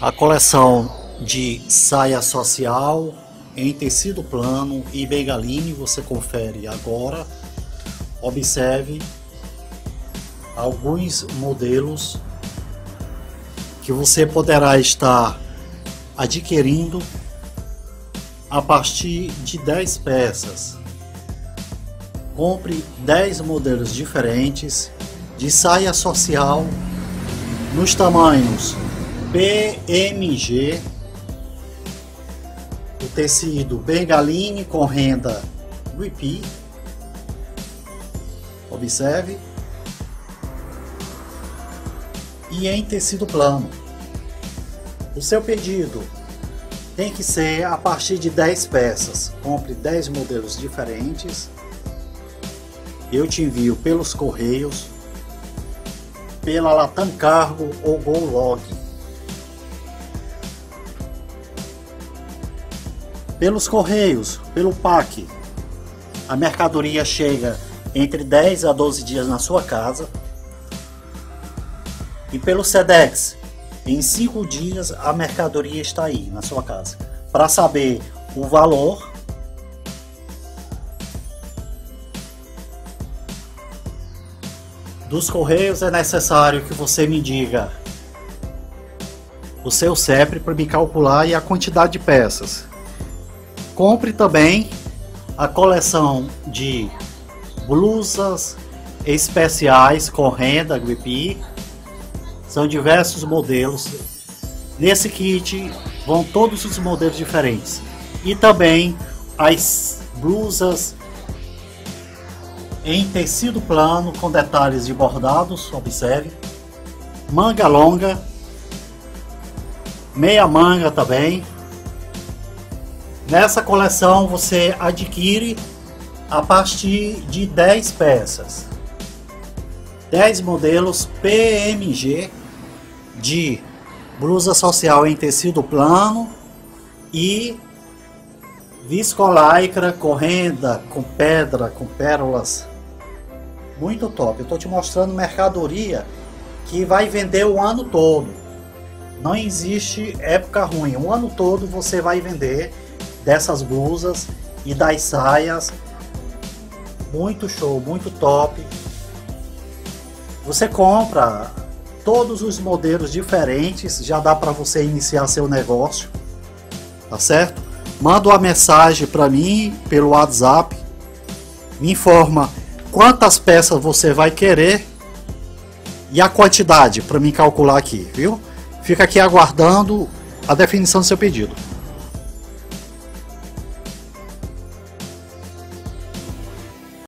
A coleção de saia social em tecido plano e bengaline você confere agora. Observe alguns modelos que você poderá estar adquirindo a partir de 10 peças. Compre 10 modelos diferentes de saia social nos tamanhos PMG, o tecido bengaline com renda repeat. Observe. E em tecido plano. O seu pedido tem que ser a partir de 10 peças. Compre 10 modelos diferentes. Eu te envio pelos correios, pela Latam Cargo ou GoLog. Pelos correios, pelo PAC, a mercadoria chega entre 10 a 12 dias na sua casa. E pelo SEDEX, em 5 dias a mercadoria está aí na sua casa. Para saber o valor, dos correios é necessário que você me diga o seu CEP para me calcular e a quantidade de peças. Compre também a coleção de blusas especiais com renda Gripe. São diversos modelos. Nesse kit vão todos os modelos diferentes. E também as blusas em tecido plano com detalhes de bordados, observe. Manga longa, meia manga também, Nessa coleção você adquire a partir de 10 peças. 10 modelos PMG de blusa social em tecido plano e viscolaicra com renda, com pedra, com pérolas. Muito top. Eu estou te mostrando mercadoria que vai vender o ano todo. Não existe época ruim. O ano todo você vai vender dessas blusas e das saias. Muito show, muito top. Você compra todos os modelos diferentes, já dá para você iniciar seu negócio, tá certo? Manda uma mensagem para mim pelo WhatsApp, me informa quantas peças você vai querer e a quantidade para me calcular aqui, viu? Fica aqui aguardando a definição do seu pedido.